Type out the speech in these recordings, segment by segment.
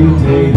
a rainy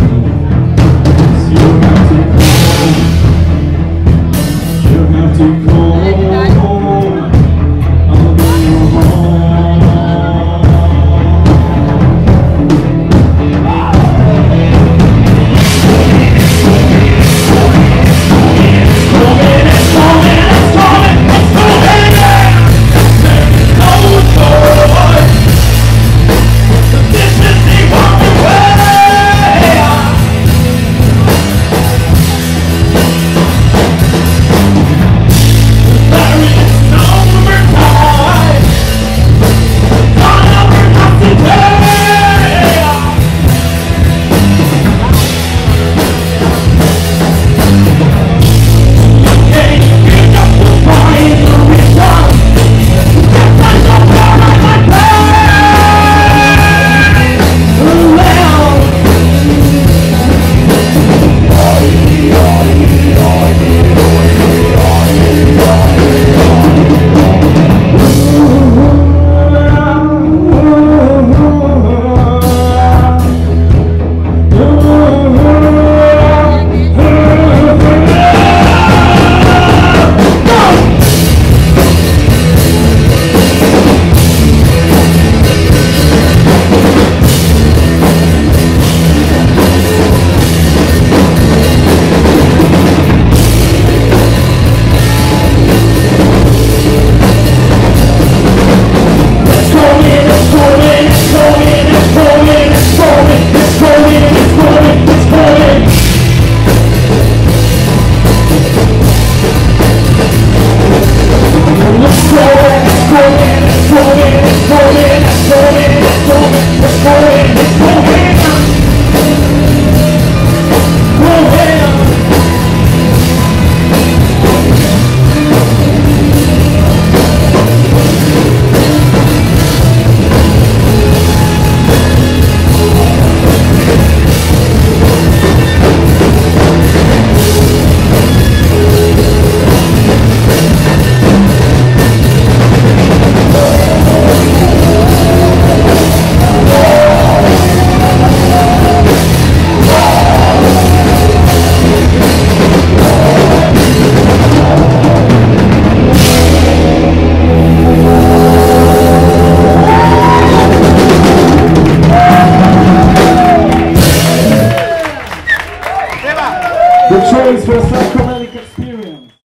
depois